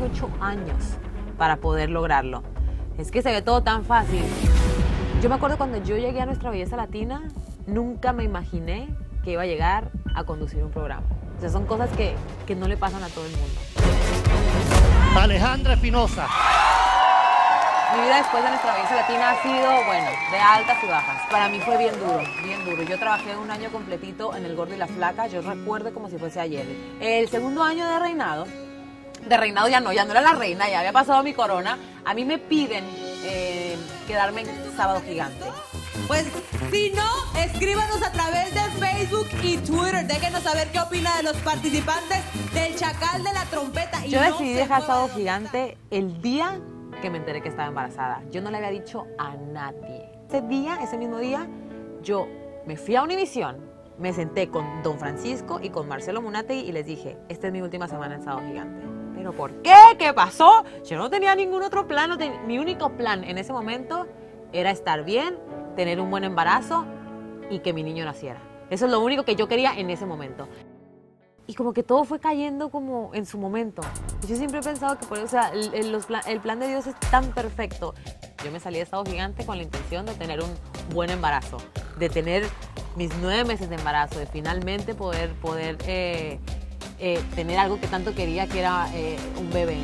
casi ocho años para poder lograrlo. Es que se ve todo tan fácil. Yo me acuerdo cuando yo llegué a Nuestra Belleza Latina, nunca me imaginé que iba a llegar a conducir un programa. O sea, son cosas que, que no le pasan a todo el mundo. Alejandra Espinosa. Mi vida después de Nuestra Belleza Latina ha sido, bueno, de altas y bajas. Para mí fue bien duro, bien duro. Yo trabajé un año completito en El Gordo y la Flaca, yo recuerdo como si fuese ayer. El segundo año de reinado, de reinado ya no, ya no era la reina, ya había pasado mi corona. A mí me piden eh, quedarme en Sábado Gigante. Pues si no, escríbanos a través de Facebook y Twitter. Déjenos saber qué opina de los participantes del Chacal de la Trompeta. Y Yo no decidí se dejar Sábado Gigante el día que me enteré que estaba embarazada. Yo no le había dicho a nadie. Ese día, ese mismo día, yo me fui a Univisión, me senté con Don Francisco y con Marcelo Munategui y les dije, esta es mi última semana en Sábado Gigante. ¿Pero por qué? ¿Qué pasó? Yo no tenía ningún otro plan. no Mi único plan en ese momento era estar bien, tener un buen embarazo y que mi niño naciera. Eso es lo único que yo quería en ese momento y como que todo fue cayendo como en su momento. Yo siempre he pensado que o sea, el plan de Dios es tan perfecto. Yo me salí de Estado Gigante con la intención de tener un buen embarazo, de tener mis nueve meses de embarazo, de finalmente poder, poder eh, eh, tener algo que tanto quería, que era eh, un bebé.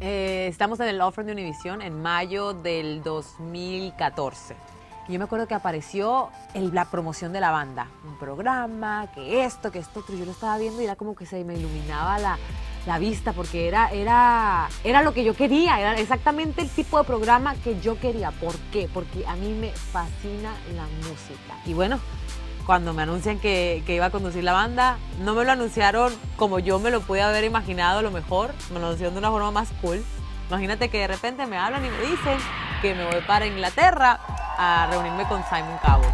Eh, estamos en el offer de Univision en mayo del 2014. Y yo me acuerdo que apareció el- la promoción de la banda, un programa, que esto, que esto, otro. Yo lo estaba viendo y era como que se me iluminaba la, la vista porque era, era, era lo que yo quería, era exactamente el tipo de programa que yo quería. ¿Por qué? Porque a mí me fascina la música. Y bueno, cuando me anuncian que, que iba a conducir la banda, no me lo anunciaron como yo me lo pude haber imaginado a lo mejor, me lo anunciaron de una forma más cool. Imagínate que de repente me hablan y me dicen que me voy para Inglaterra a reunirme con Simon Cowell.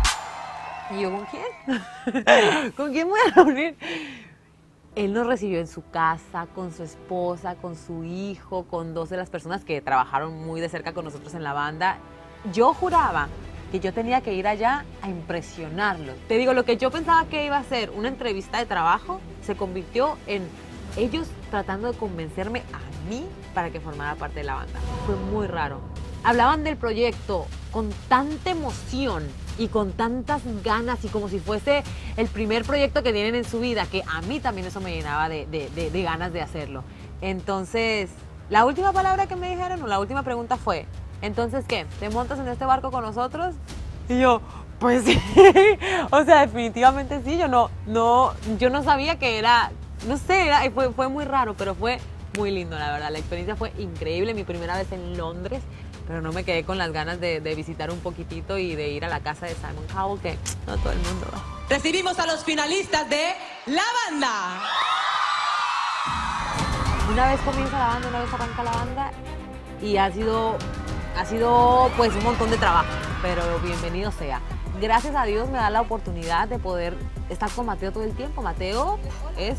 Y yo, ¿con quién? ¿Con quién voy a reunir? Él nos recibió en su casa, con su esposa, con su hijo, con dos de las personas que trabajaron muy de cerca con nosotros en la banda. Yo juraba que yo tenía que ir allá a impresionarlos. Te digo, lo que yo pensaba que iba a ser una entrevista de trabajo se convirtió en ellos tratando de convencerme a mí para que formara parte de la banda. Fue muy raro. Hablaban del proyecto con tanta emoción y con tantas ganas y como si fuese el primer proyecto que tienen en su vida, que a mí también eso me llenaba de, de- de- de ganas de hacerlo. Entonces, la última palabra que me dijeron, o la última pregunta fue, entonces, ¿qué? ¿Te montas en este barco con nosotros? Y yo, pues sí, o sea, definitivamente sí, yo no, no, yo no sabía que era, no sé, era- fue, fue muy raro, pero fue muy lindo, la verdad, la experiencia fue increíble, mi primera vez en Londres, pero no me quedé con las ganas de, de visitar un poquitito y de ir a la casa de Simon Cowell, que no todo el mundo va. Recibimos a los finalistas de La Banda. Una vez comienza la banda, una vez arranca la banda y ha sido, ha sido pues un montón de trabajo, pero bienvenido sea. Gracias a Dios me da la oportunidad de poder estar con Mateo todo el tiempo. Mateo es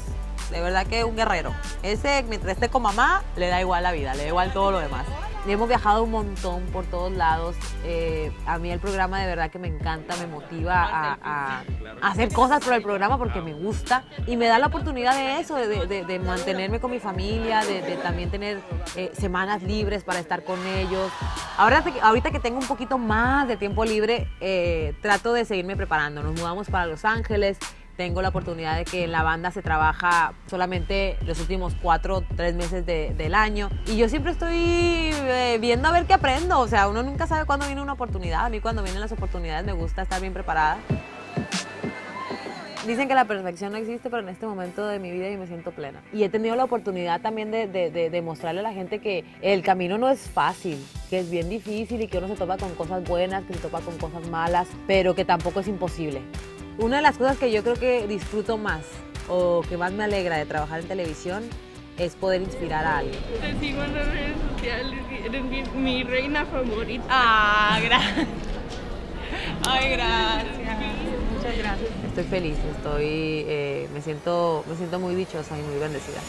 de verdad que un guerrero. Ese, mientras esté con mamá, le da igual la vida, le da igual todo lo demás. Hemos viajado un montón por todos lados. Eh, a mí el programa de verdad que me encanta, me motiva a, a- a hacer cosas por el programa porque me gusta y me da la oportunidad de eso, de, de- de mantenerme con mi familia, de, de también tener eh, semanas libres para estar con ellos. Ahora, ahorita que tengo un poquito más de tiempo libre, eh, trato de seguirme preparando. Nos mudamos para Los Ángeles. Tengo la oportunidad de que en la banda se trabaja solamente los últimos cuatro, tres meses de- del año. Y yo siempre estoy eh, viendo a ver qué aprendo. O sea, uno nunca sabe cuándo viene una oportunidad. A mí cuando vienen las oportunidades me gusta estar bien preparada. Dicen que la perfección no existe, pero en este momento de mi vida yo me siento plena. Y he tenido la oportunidad también de, de, de- de mostrarle a la gente que el camino no es fácil, que es bien difícil y que uno se topa con cosas buenas, que se topa con cosas malas, pero que tampoco es imposible. Una de las cosas que yo creo que disfruto más o que más me alegra de trabajar en televisión es poder inspirar a alguien. Te sigo en las redes sociales y eres mi, mi reina favorita. Ah, gracias. Ay, gracias. Muchas gracias. Estoy feliz, estoy, eh, me, siento, me siento muy dichosa y muy bendecida.